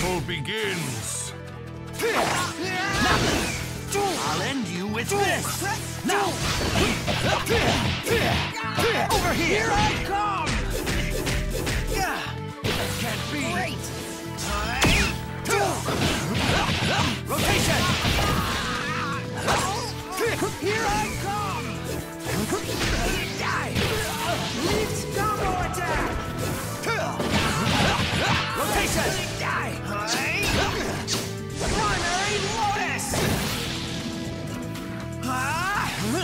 battle begins. I'll end you with this. Now. Over here. Here Now.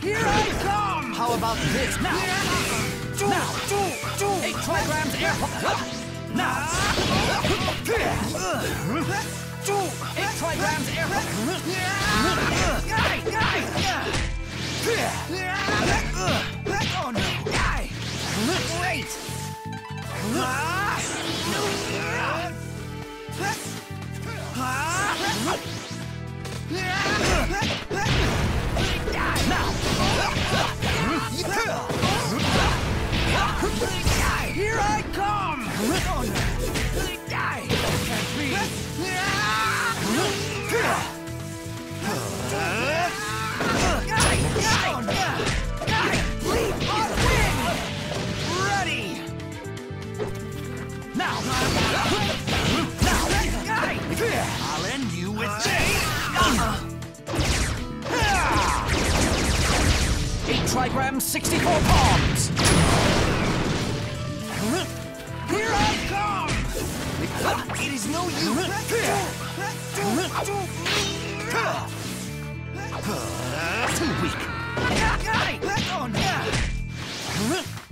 Here I come! How about this? Now. Now. Eight trigrams air. Now. Eight trigrams air. Oh no! Die! Oh! Ready! Now. Now. I'll end you with this. Eight trigrams, 64 palms. It is no use. Too weak.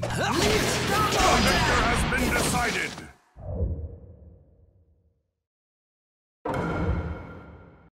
The victor has been decided.